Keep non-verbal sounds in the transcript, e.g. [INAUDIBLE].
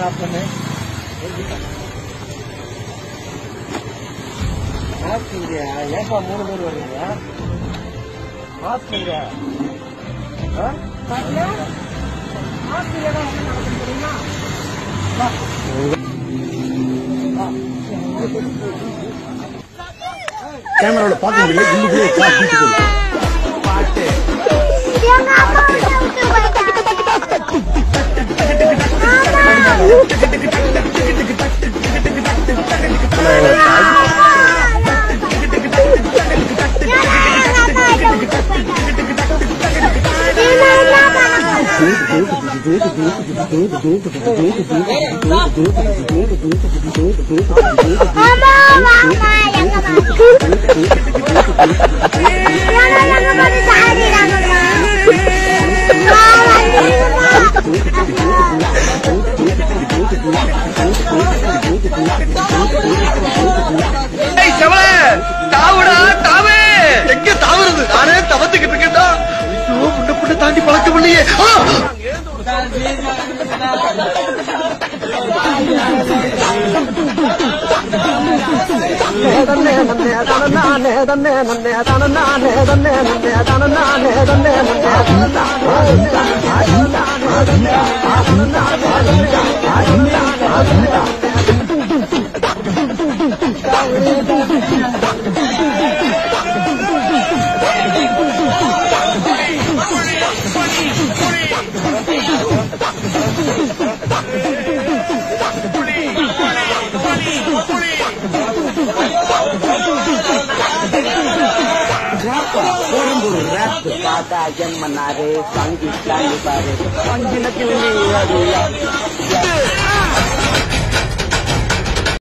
Lighting of பண்ணு ஏப்பா மூணு பேர் வர்றீங்க மாஸ்க் இங்க ஆ? கேமரால பார்க்க முடியல உள்ளுக்குள்ளே Mama, தாவுடா தாவு. எங்க தாவுறது? நானே தவத்துக்கிட்டு இருக்கேன்டா. ஐயோ புண்ட புண்ட தாண்டி பழக்கம் இல்லையே. ஆ! தாத்தா [LAUGHS] ಜನ್ಮನಾರೆ ಸಾಂಗಿ ಸಾಂಗಿ ಬಾರೆ ಅಂಜಿನ ತಿಳಿ